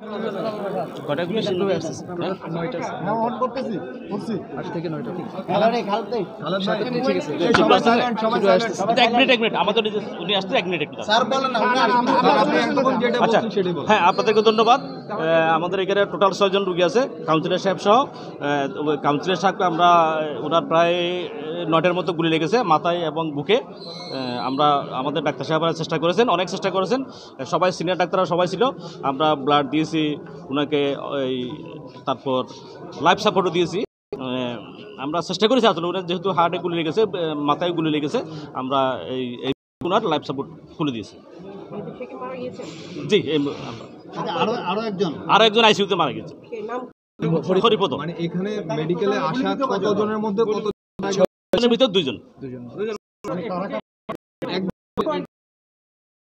কটা হয়ে আসছে হ্যাঁ? হ্যাঁ অন করতেছি করছি আট থেকে নয়টা খালারে খালতে খালার সাথে ঠিক আছে সবাই সবাই। আচ্ছা, এক মিনিট এক মিনিট আমাদের উনি আসতে এক মিনিট একটু স্যার বলেন না আপনি যেটা আচ্ছা বলছেন সেটাই বলেন হ্যাঁ আপনাদেরকে ধন্যবাদ আমাদের এখানে টোটাল ছয়জন রুগী আছে কাউন্সিলর সাহেব সহ। কাউন্সিলর সাহেবকে আমরা ওনার প্রায় নয়টার মতো গুলি লেগেছে মাথায় এবং বুকে। আমরা, আমাদের ডাক্তার সাহেবরা চেষ্টা করেছেন, অনেক চেষ্টা করেছেন। সবাই সিনিয়র ডাক্তাররা সবাই ছিল। আমরা ব্লাড দিয়েছি, ওনাকে ওই, তারপর লাইফ সাপোর্টও দিয়েছি। আমরা চেষ্টা করেছি আসলে ওনার যেহেতু হার্টে গুলি লেগেছে মাথায় গুলি লেগেছে, আমরা এই এই ওনার লাইফ সাপোর্ট খুলে দিয়েছি। জি আরও আরও একজন? আর একজন আইসিউতে মারা গেছে হরিপদ। মানে এখানে মেডিকেলে আসা কতজনের মধ্যে কত ভিতর দুইজন। এক